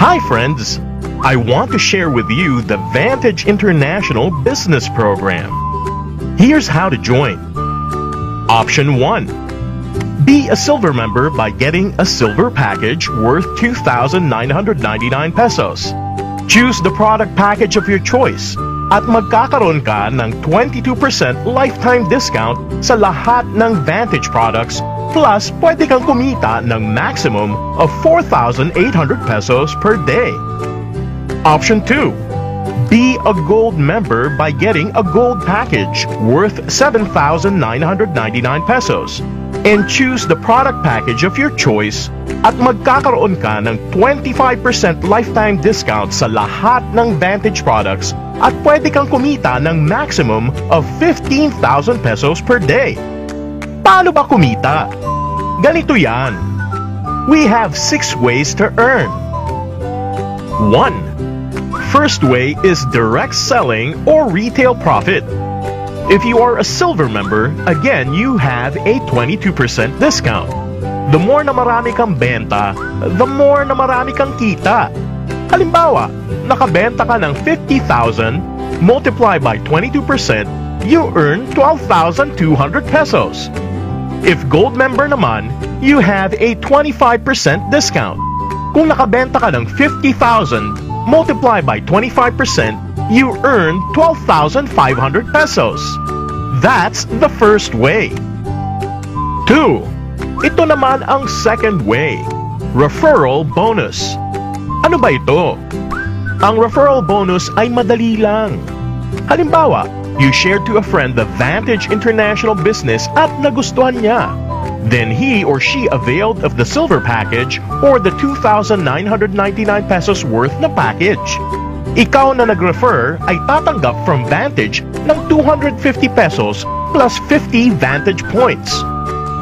Hi, friends! I want to share with you the Vantage International Business Program. Here's how to join. Option 1 Be a silver member by getting a silver package worth 2,999 pesos. Choose the product package of your choice at magkakaroon ka ng 22% lifetime discount sa lahat ng Vantage products plus pwede kang kumita ng maximum of 4,800 pesos per day. Option 2. Be a gold member by getting a gold package worth 7,999 pesos and choose the product package of your choice at magkakaroon ka ng 25% lifetime discount sa lahat ng Vantage products at pwede kang kumita ng maximum of 15,000 pesos per day. Paano ba kumita? Ganito yan. We have six ways to earn. 1. First way is direct selling or retail profit. If you are a silver member, again, you have a 22% discount. The more na marami kang benta, the more na marami kang kita. Halimbawa, nakabenta ka ng 50,000, multiply by 22%, you earn 12,200 pesos. If gold member naman, you have a 25% discount. Kung nakabenta ka ng 50,000, multiply by 25%, you earn 12,500 pesos. That's the first way. 2. Ito naman ang second way. Referral bonus. Ano ba ito? Ang referral bonus ay madali lang. Halimbawa, you shared to a friend the Vantage International business at nagustuhan niya. Then he or she availed of the silver package or the 2,999 pesos worth na package. Ikaw na nag-refer ay tatanggap from Vantage ng 250 pesos plus 50 Vantage points.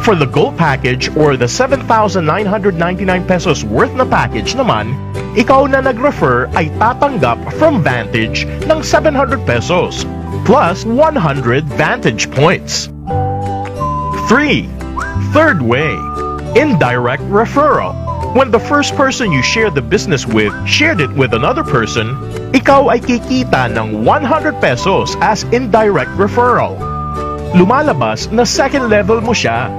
For the gold package or the 7,999 pesos worth na package naman, ikaw na nag-refer ay tatanggap from Vantage ng 700 pesos plus 100 Vantage points. 3. Third way, indirect referral. When the first person you share the business with shared it with another person, ikaw ay kikita ng 100 pesos as indirect referral. Lumalabas na second level mo siya